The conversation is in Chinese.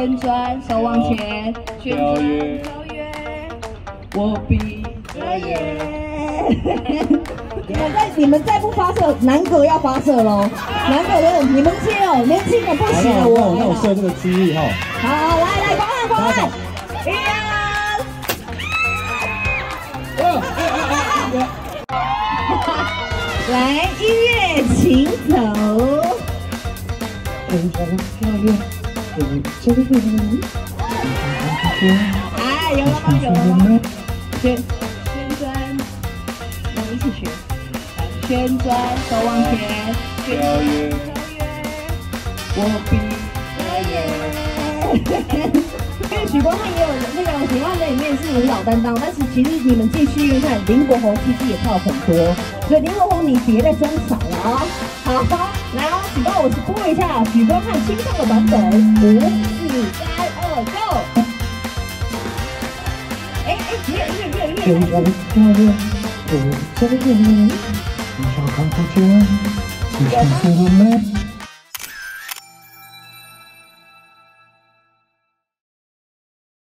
旋转，手往前，旋转，跳跃，我闭着眼。你们再你们再不发射，南哥要发射喽！南哥的，你们接哦，年轻人不行了，我那我设这个区域哈。好，来来，光汉光汉，一二，来音乐请走。哎，有了吗？有了吗？旋旋转，我们一起学。旋转，手往前，跳跃，我闭着眼。因为许光汉也有那个《喜欢的里面是舞蹈担当，但是其实你们继续看林国宏，其实也跳很多，所以林国宏你别再装傻了啊！好，我播一下许光汉清唱的版本，五、四、三、二，Go！哎哎，没有没有没有没有没有。你想看不见，你想看不见。